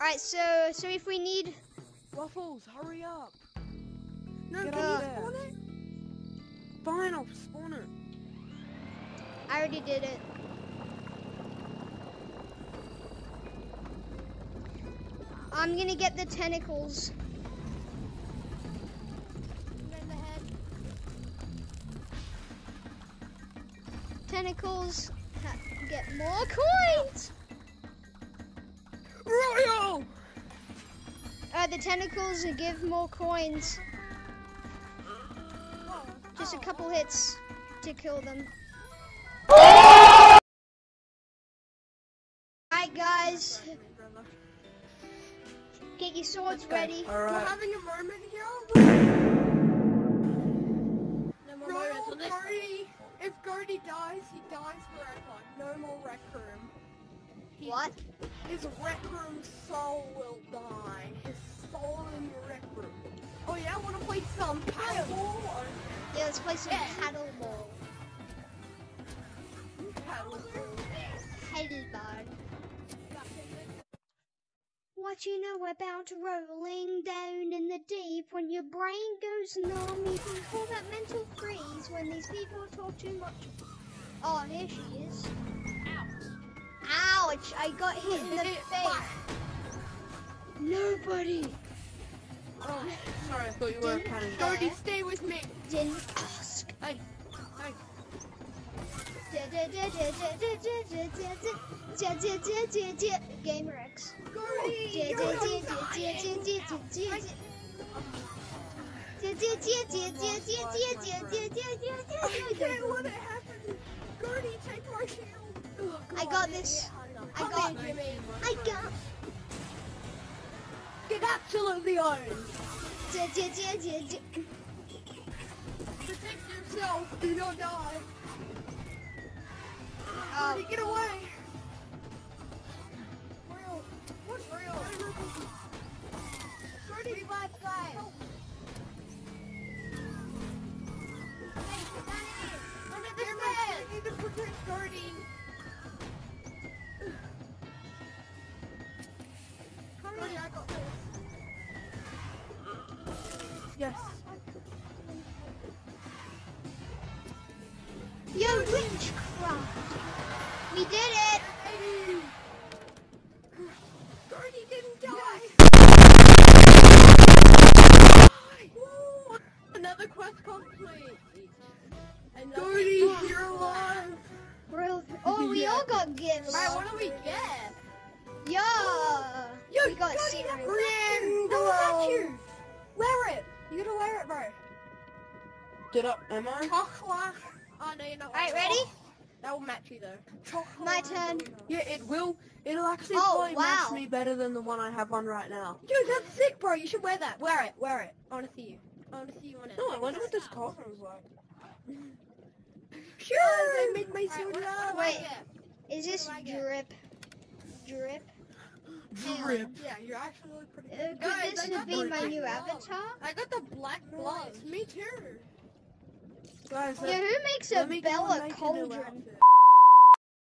Alright, so so if we need Waffles, hurry up. No, Get can you spawn it? Fine, I'll spawn it. I already did it. I'm gonna get the tentacles. Tentacles get more coins. Royal! Uh, the tentacles give more coins. Just a couple hits to kill them. Alright, guys, get your swords ready. Alright. We're having a moment here. Royal Gordy. If Gordy dies, he dies forever. No more rec room. He- What? His rec room soul will die. His soul in your rec room. Oh yeah, I want to play some paddleball or Yeah, let's play some Yeah. paddle ball. paddleball. Paddleball. What you know about rolling down in the deep when your brain goes numb? You can call that mental freeze when these people talk too much. Oh, here she is. Ouch! I got hit in the face. Nobody Oh, sorry, I thought you were kind of. Gordy, stay with me. didn't ask. Hey, hey. Gamer X. Gordy, you're dying. I can't let it happen. Gordy, take my shield. I got this. I got. Jimmy. I got. Get absolutely owned. Protect yourself. You Do not die. Oh, Gordy, get away. Gordy, I got this. Yes. yo, witchcraft. We did it. Gordy didn't die. Another quest complete. Gordy, you're alive. Oh, we all got gifts. Alright, what do we get? Yeah. Yo, we got Gordy, cereal. that's Rainbow. No, you. Wear it. You gotta wear it, bro. Get up, am I? Chocolate. Oh, no, you know. Alright, ready? That will match you though. Chocolate. My turn. Yeah, it will. It'll actually Oh, probably wow. match me better than the one I have on right now. Dude, that's sick, bro. You should wear that. Wear it. Wear it. I wanna see you. I wanna see you on it. No, I wonder what this collar is like. Sure. They make my suit what- up. wait. Is this What do I get? drip? Drip? Hang on. Drip. Yeah, you're actually really pretty. Uh, could Guys, this I got be my new gloves. avatar? I got the black gloves. Me too. Guys, Yeah, who makes a let me Bella make a new cauldron? outfit.